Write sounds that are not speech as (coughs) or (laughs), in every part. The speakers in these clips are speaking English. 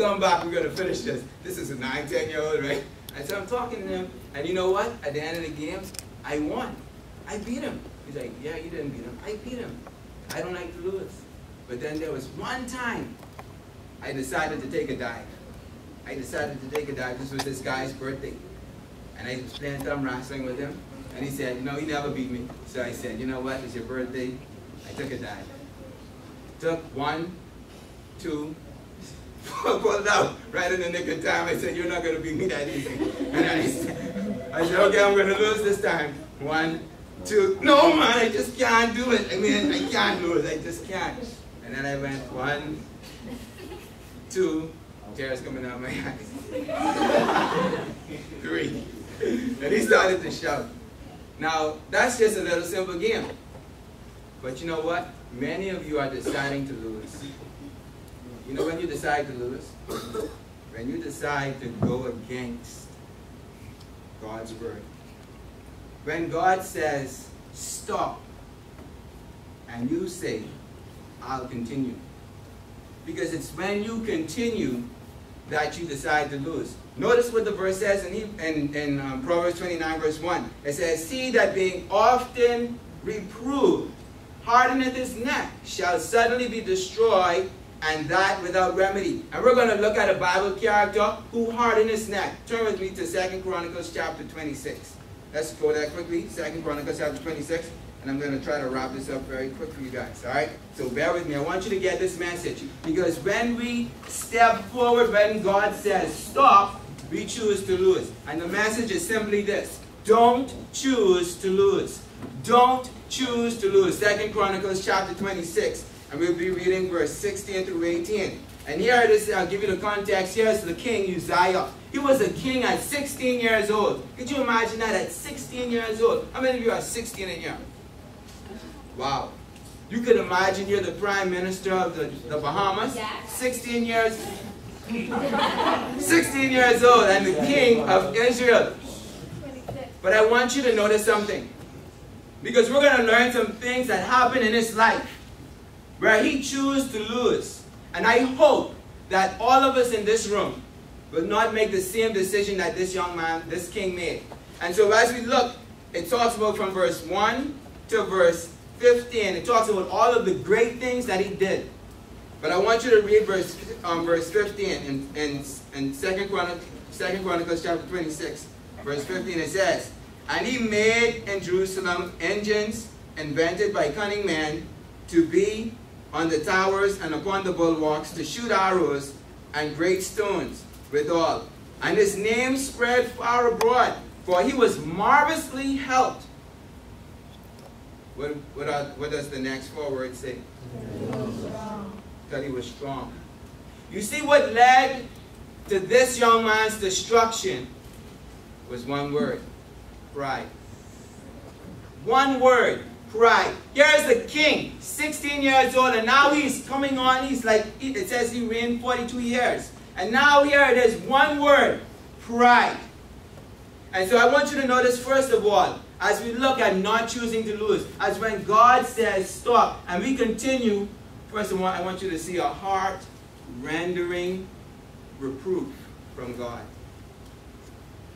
come back, we're gonna finish this. This is a nine, ten year old, right? And so I'm talking to him, and you know what? At the end of the game, I won. I beat him. He's like, yeah, you didn't beat him. I beat him. I don't like to lose. But then there was one time I decided to take a dive. I decided to take a dive. This was this guy's birthday. And I was playing thumb wrestling with him. And he said, you know, he never beat me. So I said, you know what, it's your birthday. I took a dive. Took one, two, (laughs) pulled out right in the nick of time. I said, you're not going to beat me that easy. And I said, I said, okay, I'm going to lose this time. One, two. No, man, I just can't do it. I mean, I can't lose. I just can't. And then I went one, two. Tears coming out of my (laughs) eyes. (laughs) Three. And he started to shout. Now, that's just a little simple game. But you know what? Many of you are deciding to lose. You know when you decide to lose? When you decide to go against God's word. When God says, stop, and you say, I'll continue. Because it's when you continue that you decide to lose. Notice what the verse says in, in, in um, Proverbs 29 verse 1. It says, See that being often reproved, hardeneth his neck, shall suddenly be destroyed, and that without remedy. And we're going to look at a Bible character who hardened his neck. Turn with me to Second Chronicles chapter 26. Let's go there quickly. Second Chronicles chapter 26. And I'm going to try to wrap this up very quick for you guys. All right? So bear with me. I want you to get this message. Because when we step forward, when God says stop, we choose to lose. And the message is simply this. Don't choose to lose. Don't choose to lose. Second Chronicles chapter 26. And we'll be reading verse 16 through 18. And here it is, I'll give you the context. Here's the king Uzziah. He was a king at 16 years old. Could you imagine that at 16 years old? How many of you are 16 and young? Wow. You could imagine you're the prime minister of the, the Bahamas. 16 years. (laughs) 16 years old and the king of Israel. But I want you to notice something. Because we're going to learn some things that happen in his life where he chose to lose. And I hope that all of us in this room will not make the same decision that this young man, this king made. And so as we look, it talks about from verse 1 to verse 15. It talks about all of the great things that he did. But I want you to read verse, um, verse 15 in, in, in 2 Chronicles, 2 Chronicles chapter 26. Verse 15 it says, And he made in Jerusalem engines invented by cunning men to be on the towers and upon the bulwarks to shoot arrows and great stones withal. And his name spread far abroad, for he was marvelously helped. What, what, are, what does the next four words say? That he was strong. You see what led to this young man's destruction was one word. Pride. One word pride. Here's the king, 16 years old, and now he's coming on. He's like, it says he reigned 42 years. And now here it is, one word, pride. And so I want you to notice, first of all, as we look at not choosing to lose, as when God says stop, and we continue, first of all, I want you to see a heart rendering reproof from God.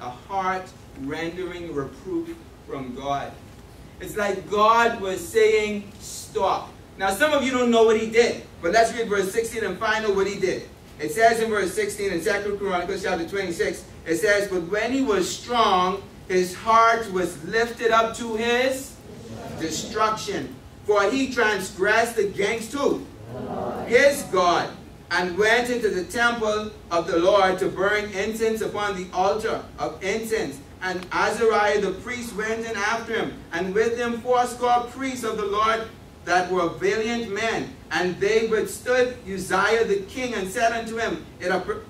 A heart rendering reproof from God. It's like God was saying, stop. Now, some of you don't know what he did, but let's read verse 16 and find out what he did. It says in verse 16 in 2 Chronicles chapter 26, it says, But when he was strong, his heart was lifted up to his destruction. For he transgressed against who? His God. And went into the temple of the Lord to burn incense upon the altar of incense and Azariah the priest went in after him, and with him fourscore priests of the Lord that were valiant men. And they withstood Uzziah the king, and said unto him, It,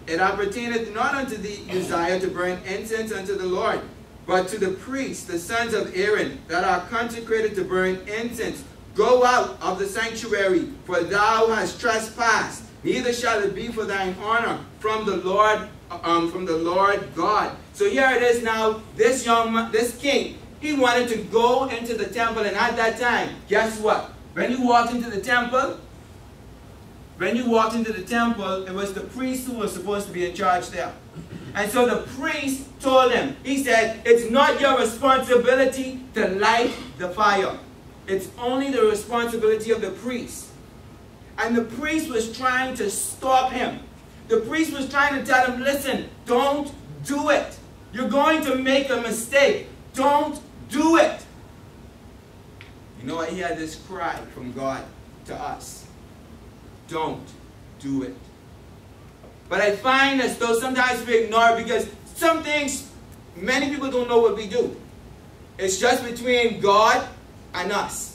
it appertaineth not unto thee, Uzziah, to burn incense unto the Lord, but to the priests, the sons of Aaron, that are consecrated to burn incense. Go out of the sanctuary, for thou hast trespassed. Neither shall it be for thine honor from the Lord, um, from the Lord God. So here it is now, this young this king, he wanted to go into the temple and at that time, guess what? When you walked into the temple, when you walked into the temple, it was the priest who was supposed to be in charge there. And so the priest told him, he said, it's not your responsibility to light the fire. It's only the responsibility of the priest. And the priest was trying to stop him. The priest was trying to tell him, listen, don't do it. You're going to make a mistake. Don't do it. You know what? He had this cry from God to us. Don't do it. But I find as though sometimes we ignore it because some things, many people don't know what we do. It's just between God and us.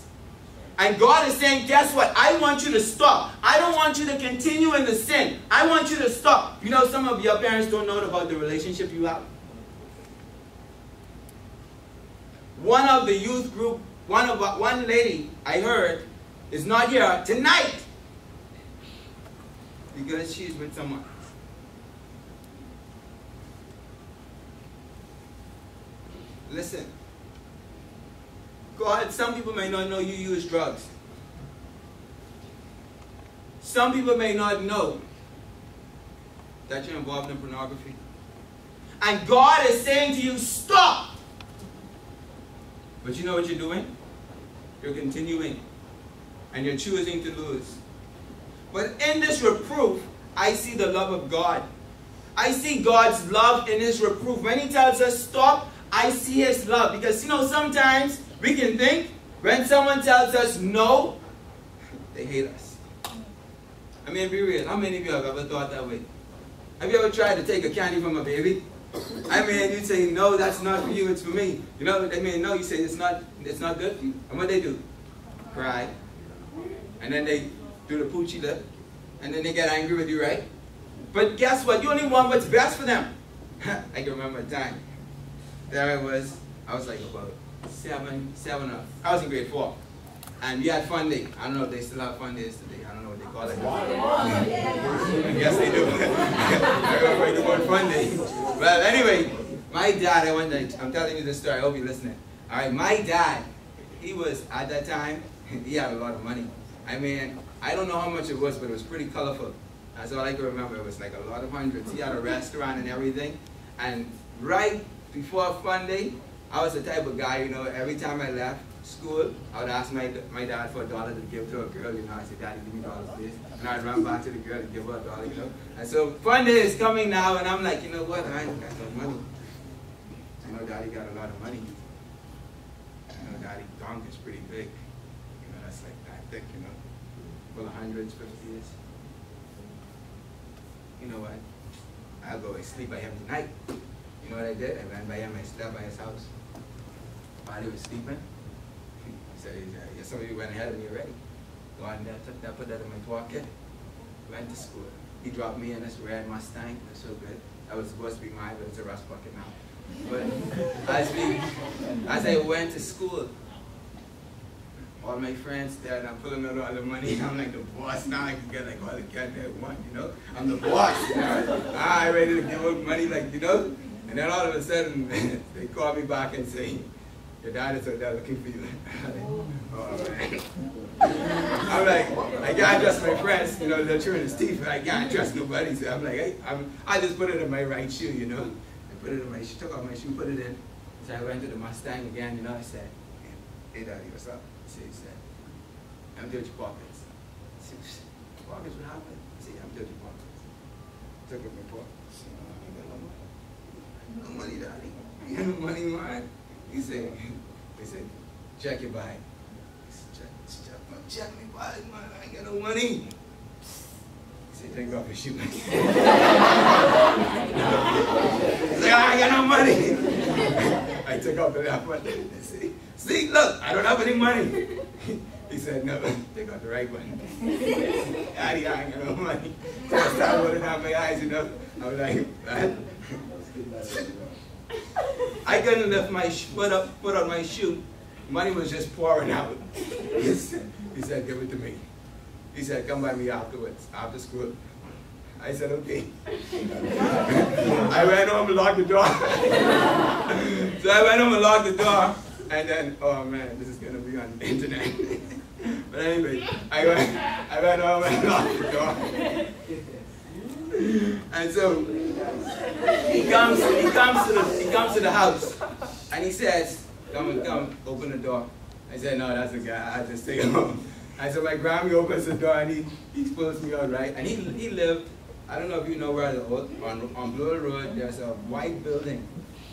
And God is saying, guess what? I want you to stop. I don't want you to continue in the sin. I want you to stop. You know, some of your parents don't know about the relationship you have. One of the youth group, one of one lady I heard is not here tonight because she's with someone. Listen. God, some people may not know you use drugs. Some people may not know that you're involved in pornography. And God is saying to you, stop. But you know what you're doing? You're continuing. And you're choosing to lose. But in this reproof, I see the love of God. I see God's love in his reproof. When he tells us stop, I see his love. Because, you know, sometimes we can think when someone tells us no, they hate us. I mean, be real. How many of you have ever thought that way? Have you ever tried to take a candy from a baby? I mean, you say, no, that's not for you, it's for me. You know, they mean, no, you say, it's not, it's not good for you. And what they do? Cry. And then they do the poochie lip. And then they get angry with you, right? But guess what? You only want what's best for them. (laughs) I can remember a time. There I was. I was like about seven, seven, uh, I was in grade four. And we had fun day. I don't know if they still have fun days today. I don't know what they call it. (laughs) yes, they do. Everybody do one fun day. Well, anyway, my dad, I went, I'm telling you this story. I hope you're listening. All right, my dad, he was, at that time, (laughs) he had a lot of money. I mean, I don't know how much it was, but it was pretty colorful. That's all I can remember. It was like a lot of hundreds. He had a restaurant and everything. And right before fun day, I was the type of guy, you know, every time I left school, I would ask my, my dad for a dollar to give to a girl, you know. I said, Daddy, give me dollars, please. And I'd run back to the girl and give her a dollar, you know. And so fun day is coming now, and I'm like, you know what, I got no money. You know, Daddy got a lot of money. You know, Daddy donk is pretty big. You know, that's like that thick, you know. Full of hundreds, fifties. You know what? I'll go and sleep by him tonight. You know what I did? I ran by him, I slept by his house. While he was sleeping, he said, uh, yeah, somebody went ahead of me already. Go on there, took that, put that in my pocket, went to school. He dropped me in this red Mustang, it was so good. That was supposed to be mine, but it's a rust bucket now. But (laughs) as we, as I went to school, all my friends there, and I'm pulling out all the money. (laughs) I'm like the boss now. I can get like all the cat that want, you know. I'm the boss. You know? (laughs) Ah, I ready to give up money, like you know. And then all of a sudden, (laughs) they call me back and say, your out there looking for you. (laughs) I'm like, I can't trust my friends, you know, they're chewing his teeth, I can't trust nobody. So I'm like, hey, I'm, I just put it in my right shoe, you know. I put it in my shoe, took off my shoe, put it in. So I went to the Mustang again, you know, I said, hey, daddy, what's up? So he said, I'm dirty pockets. I said, pockets, what happened? He said, I'm dirty pockets. Took up my pockets no money, daddy. You got no money, man. He said, he said, check your bag. Check, check, check me bag, man. I ain't got no money. He said, take off your shoe. he said, I ain't got no money. I took off the left one. See, see, look, I don't have any money. He said, no, take off the right one. Daddy, I ain't got no money. So I started rolling down my eyes, you know. I was like, I couldn't lift my foot up, foot on my shoe. Money was just pouring out. He said, give it to me. He said, come by me afterwards, after school. I said, okay. (laughs) I went home and locked the door. (laughs) so I went home and locked the door. And then, oh man, this is going to be on the internet. (laughs) but anyway, I went, I went home and locked the door. and so he comes, he comes to the, he comes to the house, and he says, "Come, come, open the door." I said, "No, that's the guy. I just take him home." And so my Grammy opens the door and he, he pulls me out, right? And he, he lived, I don't know if you know where the on, on Blue Road, there's a white building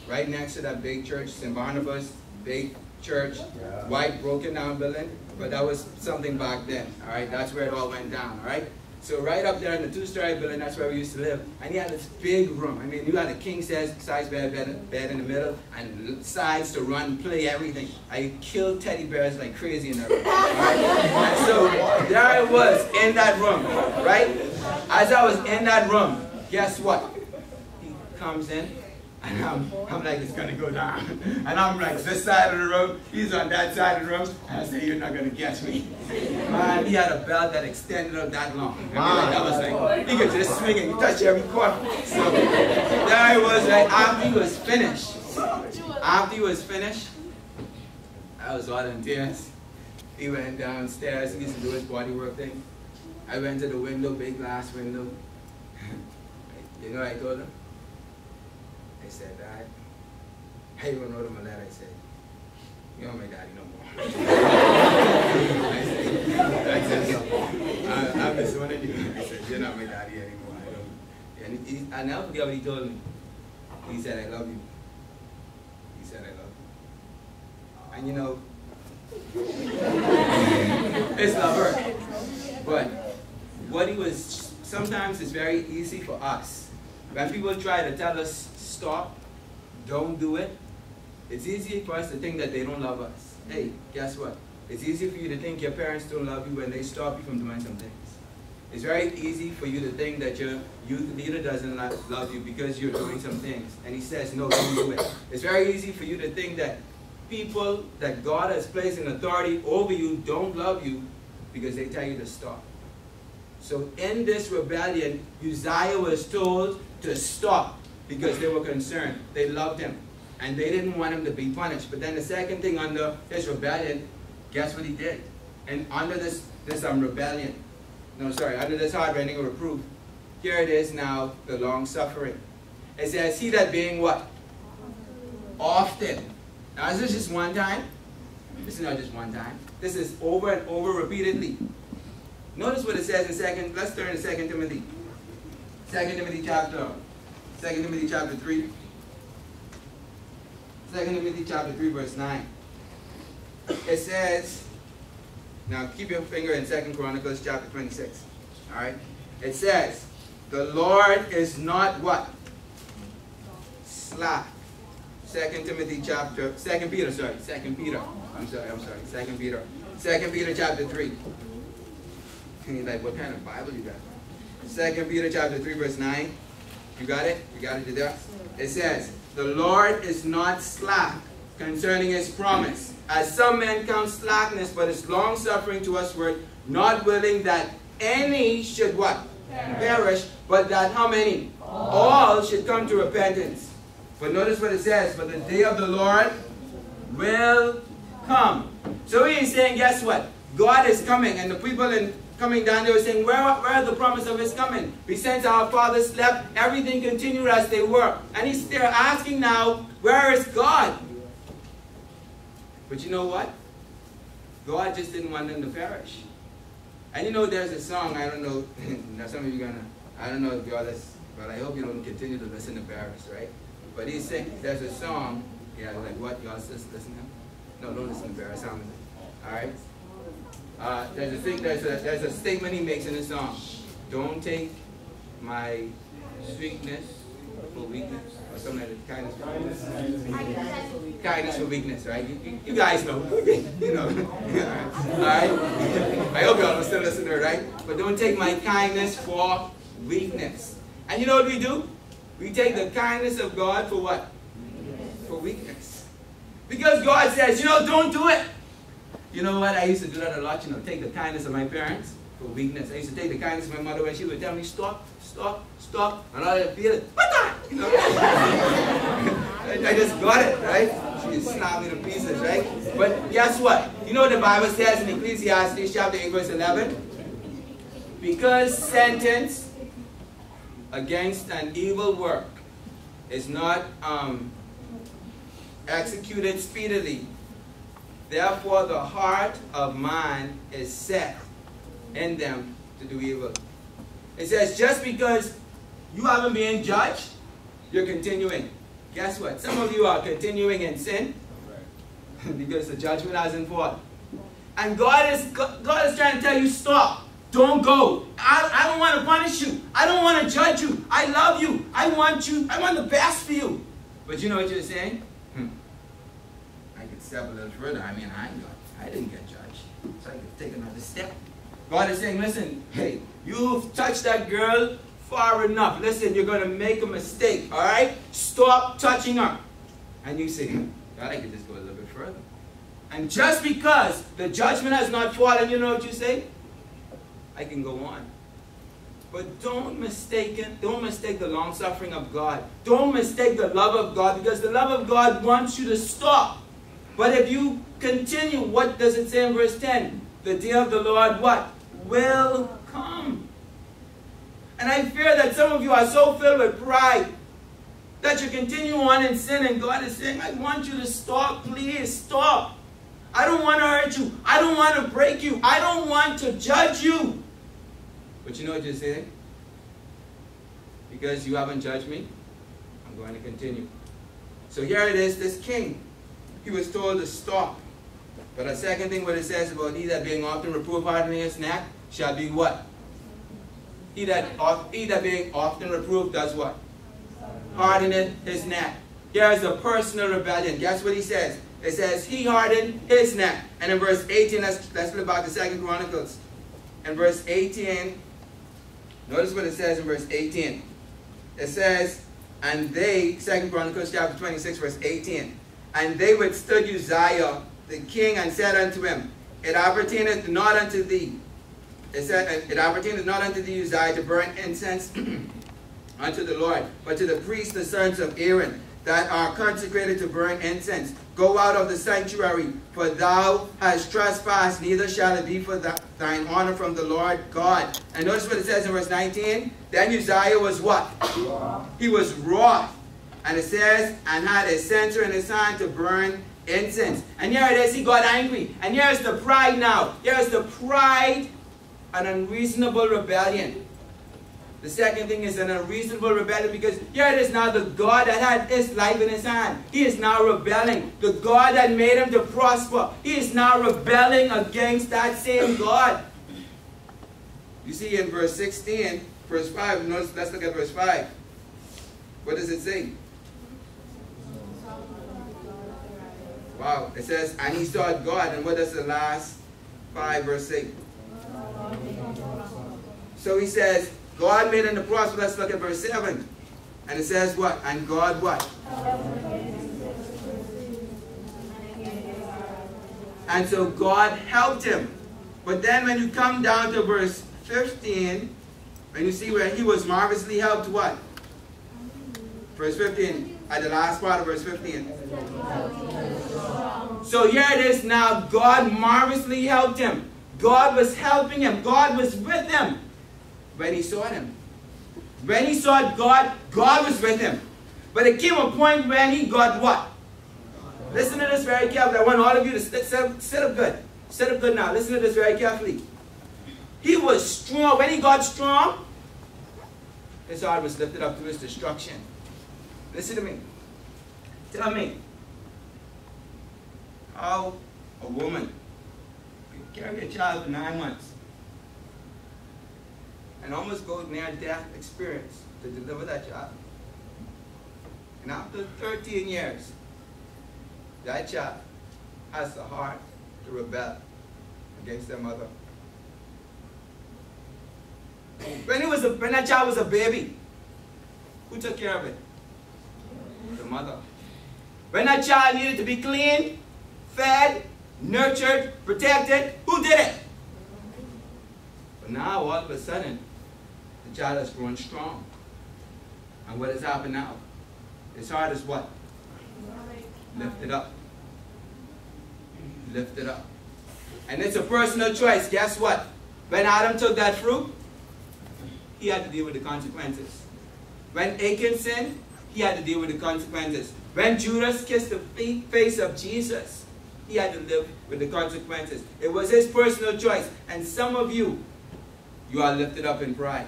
right next to that big church, St. Barnabas, big church, yeah. white broken down building, but that was something back then, all right? That's where it all went down, all right? So right up there in the two-story building, that's where we used to live. And he had this big room. I mean, you had a king size, size bed, bed, bed in the middle, and sides to run, play, everything. I killed teddy bears like crazy in that room. So there I was in that room, right? As I was in that room, guess what? He comes in, and I'm, I'm like, it's gonna go down. And I'm like, this side of the room, he's on that side of the room. And I say, you're not gonna catch me. Man, he had a belt that extended up that long. Like, that was like, he could just swing and touch every corner. So there I was, right, after he was finished. After he was finished, I was all in tears. He went downstairs, he used to do his body work thing. I went to the window, big glass window. (laughs) you know what I told him? I said, Dad, I even wrote him a letter. I said, you're not my daddy no more. I (laughs) said, I said so. I, I'm disowning you. I said, you're not my daddy anymore. I don't. And he, I never forget what he told me. He said, I love you. He said, I love you. And you know, (laughs) it's love But what he was, sometimes it's very easy for us. When people try to tell us stop, don't do it, it's easy for us to think that they don't love us. Hey, guess what? It's easy for you to think your parents don't love you when they stop you from doing some things. It's very easy for you to think that your youth leader doesn't love you because you're doing some things. And he says, no, don't do it. It's very easy for you to think that people that God has placed in authority over you don't love you because they tell you to stop. So in this rebellion, Uzziah was told to stop because they were concerned. They loved him. And they didn't want him to be punished. But then the second thing under his rebellion, guess what he did? And under this, this um, rebellion, no, sorry, under this hard rending of reproof, here it is now, the long suffering. It says, he that being what? Often. Now is this just one time? This is not just one time. This is over and over repeatedly. Notice what it says in second, let's turn to Second Timothy. Second Timothy chapter 2 Timothy chapter 3. 2 Timothy chapter 3 verse 9. It says, now keep your finger in 2 Chronicles chapter 26. Alright? It says, the Lord is not what? Slack. 2 Timothy chapter, 2 Peter, sorry, 2 Peter. I'm sorry, I'm sorry, 2 Peter. 2 Peter chapter 3. And you're like, what kind of Bible you got? 2 Peter chapter 3 verse 9. You got it? You got it there? It says, The Lord is not slack concerning his promise, as some men count slackness, but is long suffering to us word, not willing that any should what? Perish. Perish, but that how many? All. All should come to repentance. But notice what it says, but the day of the Lord will come. So he's saying, guess what? God is coming, and the people in coming down, they were saying, where, where the promise of his coming? We since our fathers slept, everything continued as they were. And he's there asking now, where is God? But you know what? God just didn't want them to perish. And you know there's a song, I don't know, (laughs) now some of you gonna, I don't know if y'all listen, but I hope you don't continue to listen to Paris, right? But he's saying, there's a song, yeah, like what, y'all just listen to? him? No, don't listen to Paris, Alright? Uh, there's a thing. There's a there's a statement he makes in the song. Don't take my sweetness for weakness, or something like that. Kindness for weakness. Kindness for weakness, right? You, you, you guys know. (laughs) you know. (laughs) All right. I hope y'all are still listening, right? But don't take my kindness for weakness. And you know what we do? We take the kindness of God for what? For weakness. Because God says, you know, don't do it. You know what? I used to do that a lot, you know, take the kindness of my parents for weakness. I used to take the kindness of my mother when she would tell me, stop, stop, stop, and I would feel it, what the? You know? (laughs) I, just got it, right? She slap me to pieces, right? But guess what? You know what the Bible says in Ecclesiastes chapter 8, verse 11? Because sentence against an evil work is not um, executed speedily, therefore the heart of man is set in them to do evil. It says, just because you haven't been judged, you're continuing. Guess what? Some of you are continuing in sin (laughs) because the judgment hasn't fallen. And God is, God is trying to tell you, stop. Don't go. I, I don't want to punish you. I don't want to judge you. I love you. I want you. I want the best for you. But you know what you're saying? Step a little further. I mean, I, I didn't get judged. So I could take another step. God is saying, listen, hey, you've touched that girl far enough. Listen, you're going to make a mistake, all right? Stop touching her. And you say, God, I could just go a little bit further. And just because the judgment has not fallen, you know what you say? I can go on. But don't mistake it. Don't mistake the long suffering of God. Don't mistake the love of God because the love of God wants you to stop. But if you continue, what does it say in verse 10? The day of the Lord, what? Will come. And I fear that some of you are so filled with pride that you continue on in sin and God is saying, I want you to stop, please stop. I don't want to hurt you. I don't want to break you. I don't want to judge you. But you know what you're saying? Because you haven't judged me, I'm going to continue. So here it is, this king. He was told to stop. But a second thing what it says about he that being often reproved hardening his neck shall be what? He that, he that being often reproved does what? Hardeneth his neck. Here is a personal rebellion. Guess what he says? It says he hardened his neck. And in verse 18, let's, let's flip back to Second Chronicles. In verse 18, notice what it says in verse 18. It says, and they, Second Chronicles chapter 26, verse 18, and they withstood Uzziah the king and said unto him, It appertaineth not unto thee. It said, It appertaineth not unto thee, Uzziah, to burn incense (clears throat) unto the Lord, but to the priests, the sons of Aaron, that are consecrated to burn incense. Go out of the sanctuary, for thou hast trespassed, neither shall it be for th thine honor from the Lord God. And notice what it says in verse 19. Then Uzziah was what? He was wroth. And it says, and had a censer in his hand to burn incense. And here it is, he got angry. And here's the pride now. Here's the pride and unreasonable rebellion. The second thing is an unreasonable rebellion because here it is now the God that had his life in his hand. He is now rebelling. The God that made him to prosper. He is now rebelling against that same God. You see in verse 16, verse 5, notice, let's look at verse 5. What does it say? Wow, it says, and he sought God. And what does the last 5 verse say? So he says, God made him prosper. Let's look at verse 7. And it says what? And God what? And so God helped him. But then when you come down to verse 15, when you see where he was marvelously helped, what? Verse 15, at the last part of verse 15. So here it is now, God marvelously helped him. God was helping him. God was with him when he saw him. When he saw God, God was with him. But it came a point when he got what? Listen to this very carefully. I want all of you to sit, sit, sit up good. Sit up good now. Listen to this very carefully. He was strong. When he got strong, his heart was lifted up to his destruction. Listen to me. Tell me how a woman can carry a child for nine months and almost go near death experience to deliver that child. And after 13 years, that child has the heart to rebel against their mother. When, he was a, when that child was a baby, who took care of it? The mother. When that child needed to be cleaned, fed, nurtured, protected, who did it? But now, all of a sudden, the child has grown strong. And what has happened now? His heart is what? Lifted up. lifted up. And it's a personal choice. Guess what? When Adam took that fruit, he had to deal with the consequences. When Achan sinned, he had to deal with the consequences. When Judas kissed the face of Jesus, he had to live with the consequences. It was his personal choice. And some of you, you are lifted up in pride.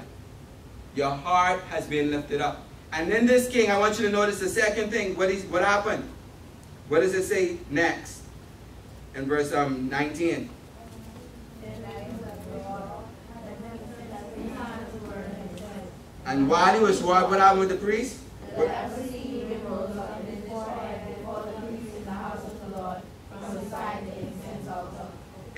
Your heart has been lifted up. And in this king, I want you to notice the second thing. What, is, what happened? What does it say next? In verse um, 19. And while he was what, what happened with the priest?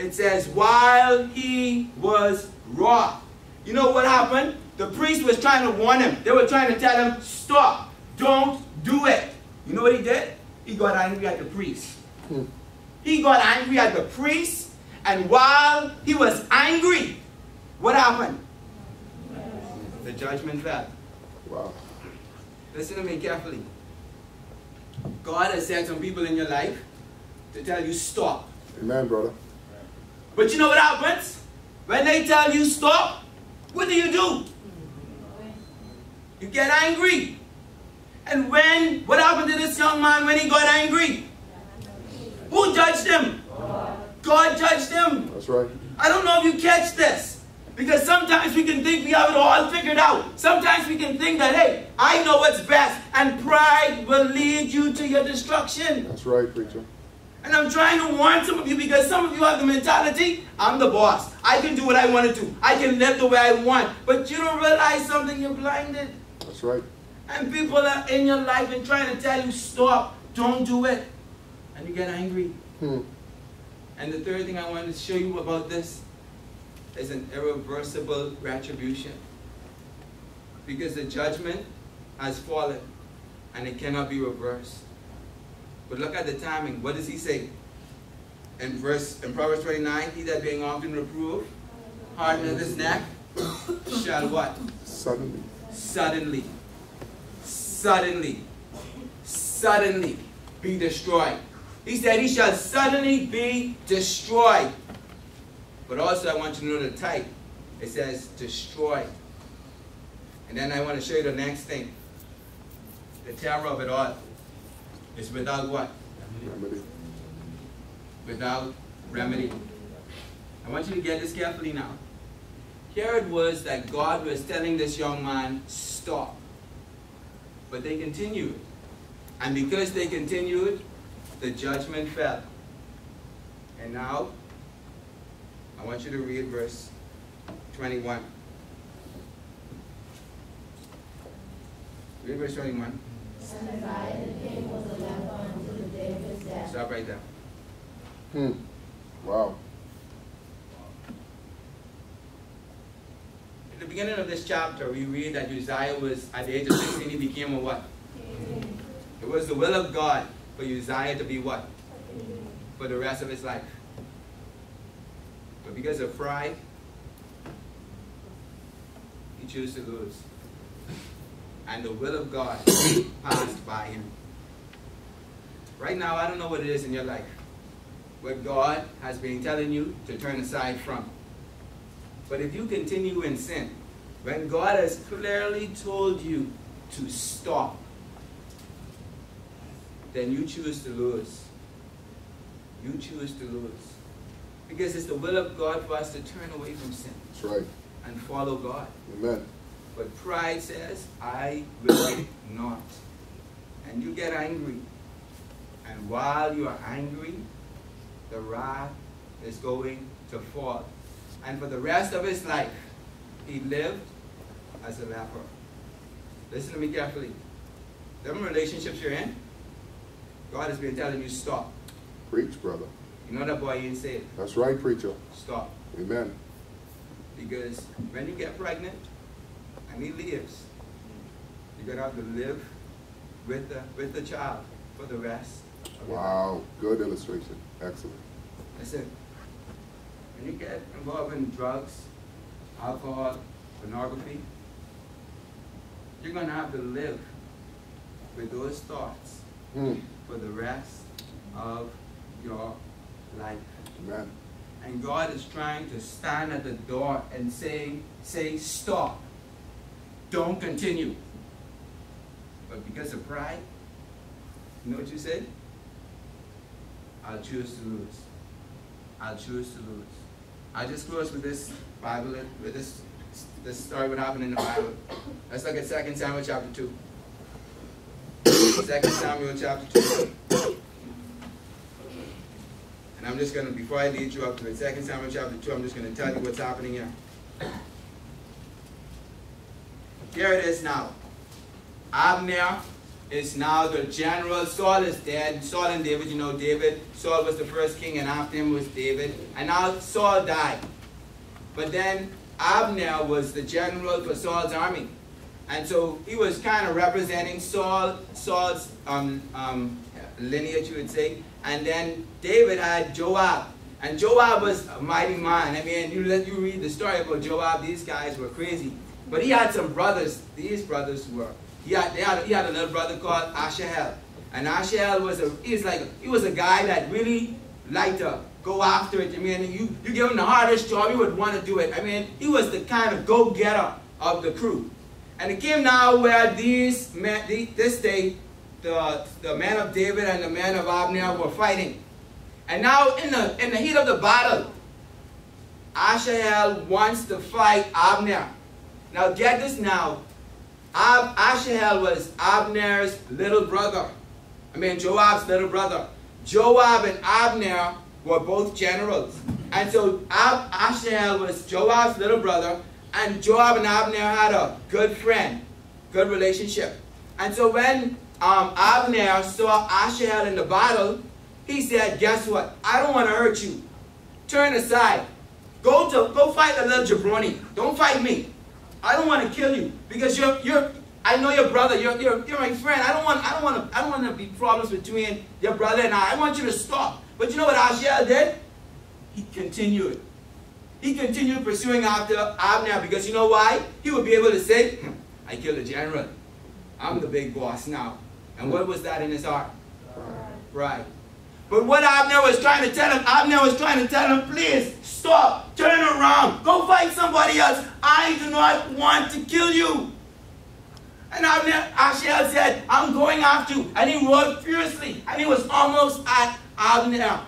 It says, while he was wroth. You know what happened? The priest was trying to warn him. They were trying to tell him, stop, don't do it. You know what he did? He got angry at the priest. Hmm. He got angry at the priest, and while he was angry, what happened? The judgment fell. Wow. Listen to me carefully. God has sent some people in your life to tell you stop. Amen, brother. But you know what happens? When they tell you stop, what do you do? You get angry. And when, what happened to this young man when he got angry? Who judged him? God judged him. That's right. I don't know if you catch this. Because sometimes we can think we have it all figured out. Sometimes we can think that, hey, I know what's best. And pride will lead you to your destruction. That's right, preacher. And I'm trying to warn some of you because some of you have the mentality, I'm the boss. I can do what I want to do. I can live the way I want. But you don't realize something, you're blinded. That's right. And people are in your life and trying to tell you, stop, don't do it. And you get angry. Hmm. And the third thing I want to show you about this is an irreversible retribution. Because the judgment has fallen and it cannot be reversed. But look at the timing. What does he say? In verse in Proverbs 29, he that being often reproved, hardeneth his neck, shall what? Suddenly. Suddenly. Suddenly. Suddenly be destroyed. He said he shall suddenly be destroyed. But also I want you to know the type. It says destroy. And then I want to show you the next thing. The terror of it all. It's without what? Remedy. Without remedy. I want you to get this carefully now. Here it was that God was telling this young man, stop. But they continued. And because they continued, the judgment fell. And now, I want you to read verse 21. Read verse 21. Stop right there. Hmm. Wow. In the beginning of this chapter, we read that Uzziah was, at the age of 16, he became a what? It was the will of God for Uzziah to be what? For the rest of his life. But because of pride, he chose to lose and the will of God (coughs) passed by him. Right now, I don't know what it is in your life, what God has been telling you to turn aside from. But if you continue in sin, when God has clearly told you to stop, then you choose to lose. You choose to lose. Because it's the will of God for us to turn away from sin. That's right. And follow God. Amen. But pride says, I will not. And you get angry. And while you are angry, the wrath is going to fall. And for the rest of his life, he lived as a leper. Listen to me carefully. Them relationships you're in, God has been telling you stop. Preach, brother. You know that boy ain't saved. That's right, preacher. Stop. Amen. Because when you get pregnant, and he lives, you're going to have to live with the, with the child for the rest. Wow, good illustration. Excellent. Listen, when you get involved in drugs, alcohol, pornography, you're going to have to live with those thoughts mm. for the rest of your life. Amen. And God is trying to stand at the door and say, say, stop. Don't continue. But because of pride, you know what you said? I'll choose to lose. I'll choose to lose. I just close with this Bible, with this, this story what happened in the Bible. Let's look at 2 Samuel chapter 2. 2 Samuel chapter 2. And I'm just going to, before I lead you up to it, 2 Samuel chapter 2, I'm just going to tell you what's happening here. Here it is now. Abner is now the general. Saul is dead. Saul and David, you know David. Saul was the first king and after him was David. And now Saul died. But then Abner was the general for Saul's army. And so he was kind of representing Saul, Saul's um, um, lineage, you would say. And then David had Joab. And Joab was a mighty man. I mean, you let you read the story about Joab, these guys were crazy. But he had some brothers. These brothers were. He had, they had, he had a little brother called Asahel. And Asahel was a he was like he was a guy that really liked to go after it. I mean, you, you give him the hardest job, he would want to do it. I mean, he was the kind of go-getter of the crew. And it came now where these men, this day, the, the men of David and the man of Abner were fighting. And now in the, in the heat of the battle, Asahel wants to fight Abner. Now get this now. Ab, Asahel was Abner's little brother. I mean Joab's little brother. Joab and Abner were both generals. And so Ab, Asahel was Joab's little brother, and Joab and Abner had a good friend, good relationship. And so when um, Abner saw Asahel in the battle, he said, guess what? I don't want to hurt you. Turn aside. Go to go fight the little jabroni. Don't fight me. I don't want to kill you because you're you're I know your brother, you're, you're, you're my friend. I don't want I don't want to I don't want to be problems between your brother and I. I want you to stop. But you know what Asahel did? He continued. He continued pursuing after Abner because you know why? He would be able to say, hmm, I killed a general. I'm the big boss now. And what was that in his heart? Pride. But what Abner was trying to tell him, Abner was trying to tell him, please stop, turn around, go fight somebody else. I do not want to kill you. And Abner, Asahel said, I'm going after you. And he rode fiercely. And he was almost at Abner.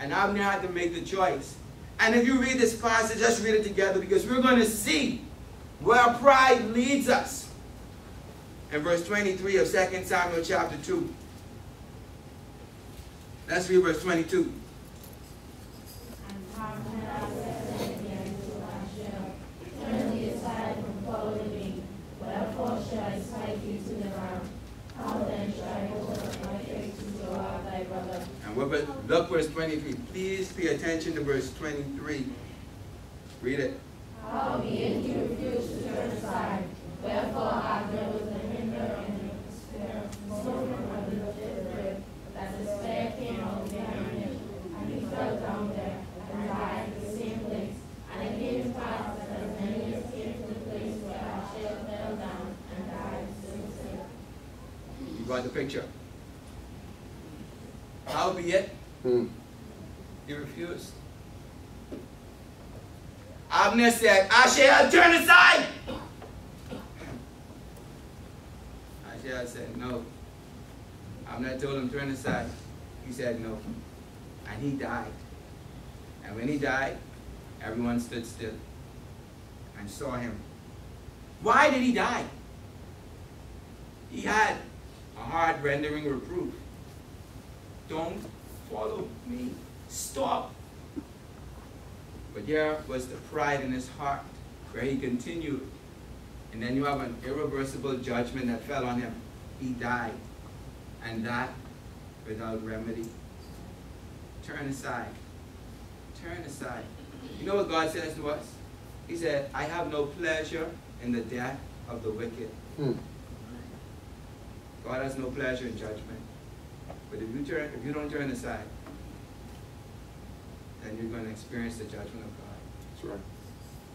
And Abner had to make the choice. And if you read this passage, just read it together because we're going to see where pride leads us. In verse 23 of 2 Samuel chapter 2. Let's read verse 22. And look verse 23. Please pay attention to verse 23. Read it. Howbeit he refused to turn aside. Wherefore Abner was the hinder and the spear smote from the shipwreck, that the spear came out behind him, and he fell down there and died in the same place. And it came to pass that as many as came to the place where fell down and died, so said. You got the picture. Howbeit, Hmm. he refused. Abner said, I shall turn aside. Asahel said, no. Abner told him, turn aside. He said, no. And he died. And when he died, everyone stood still and saw him. Why did he die? He had a hard rendering reproof. Don't follow me. Stop. But there was the pride in his heart where he continued. And then you have an irreversible judgment that fell on him. He died. And that without remedy. Turn aside. Turn aside. You know what God says to us? He said, I have no pleasure in the death of the wicked. Hmm. God has no pleasure in judgment. But if you turn, if you don't turn aside, then you're going to experience the judgment of God. That's right.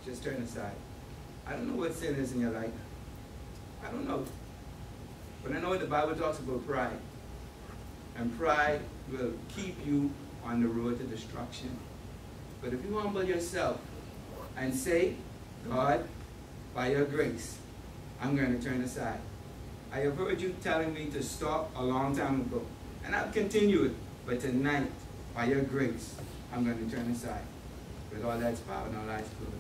Just turn aside. I don't know what sin is in your life. I don't know. But I know the Bible talks about pride. And pride will keep you on the road to destruction. But if you humble yourself and say, God, by your grace, I'm going to turn aside. I have heard you telling me to stop a long time ago, and I've continued. But tonight, by your grace, I'm going to turn aside. With all that's power and all eyes closed.